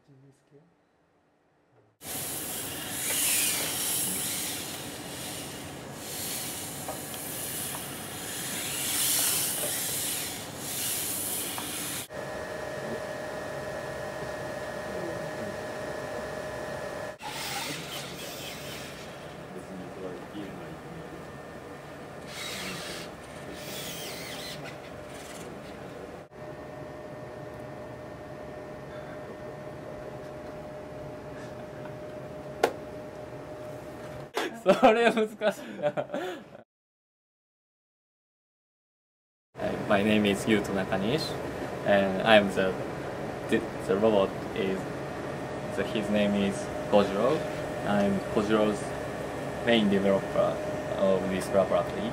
Scale. So それ難しいな My name is Yuto Nakanishi and I'm the the, the robot is the, his name is Kojiro. I'm Kojiro's main developer of this laboratory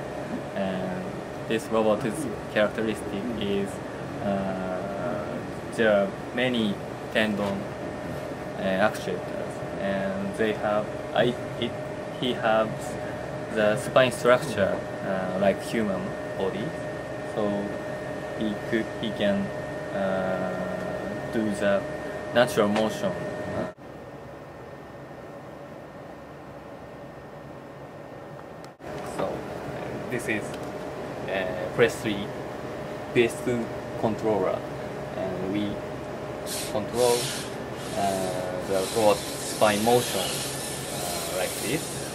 and this robot's characteristic is uh, there are many tendon uh, actuators and they have I, it he has the spine structure uh, like human body. So he could he can uh, do the natural motion. So this is uh, press 3 PS2 controller. And we control uh, the robot spine motion uh, like this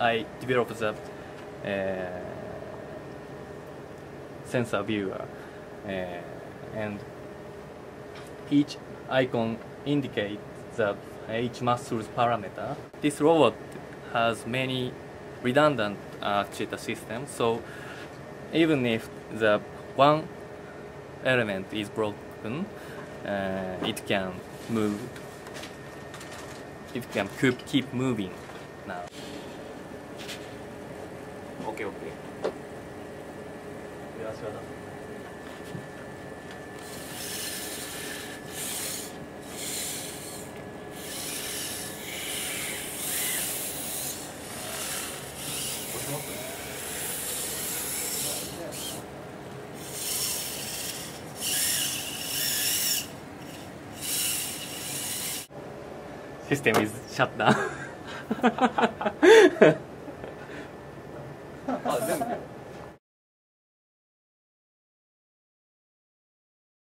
I developed the uh, sensor viewer uh, and each icon indicates the each muscle's parameter. This robot has many redundant actuator systems so even if the one element is broken uh, it can move it can keep, keep moving now. システムシャッター。啊认可